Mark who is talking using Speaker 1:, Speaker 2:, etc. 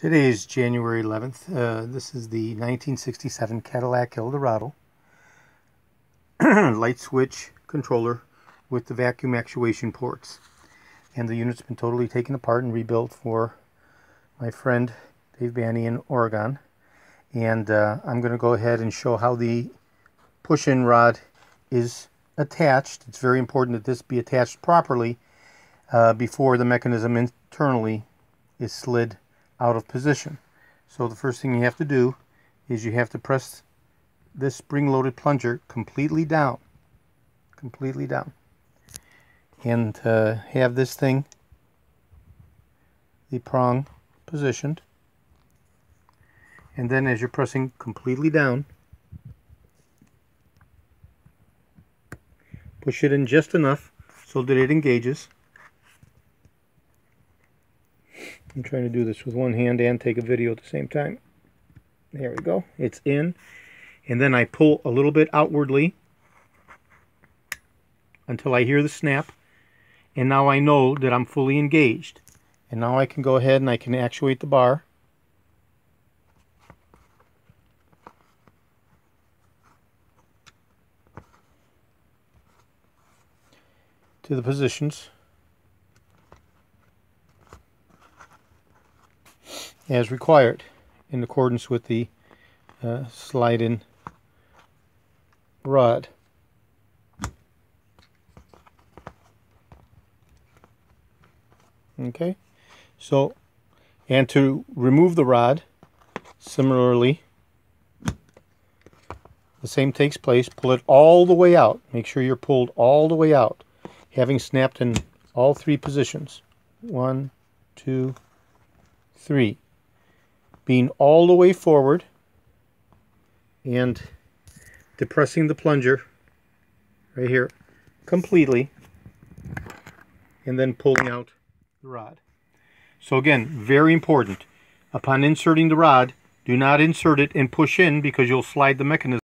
Speaker 1: Today is January 11th. Uh, this is the 1967 Cadillac Eldorado light switch controller with the vacuum actuation ports. And the unit's been totally taken apart and rebuilt for my friend Dave Banny in Oregon. And uh, I'm going to go ahead and show how the push-in rod is attached. It's very important that this be attached properly uh, before the mechanism internally is slid out of position. So the first thing you have to do is you have to press this spring-loaded plunger completely down, completely down, and uh, have this thing, the prong, positioned. And then as you're pressing completely down, push it in just enough so that it engages. I'm trying to do this with one hand and take a video at the same time. There we go. It's in. And then I pull a little bit outwardly until I hear the snap. And now I know that I'm fully engaged. And now I can go ahead and I can actuate the bar. to the positions. As required in accordance with the uh, rod. Okay, so, and to remove the rod, similarly, the same takes place. Pull it all the way out. Make sure you're pulled all the way out, having snapped in all three positions. One, two, three being all the way forward and depressing the plunger right here completely and then pulling out the rod. So again, very important. Upon inserting the rod, do not insert it and push in because you'll slide the mechanism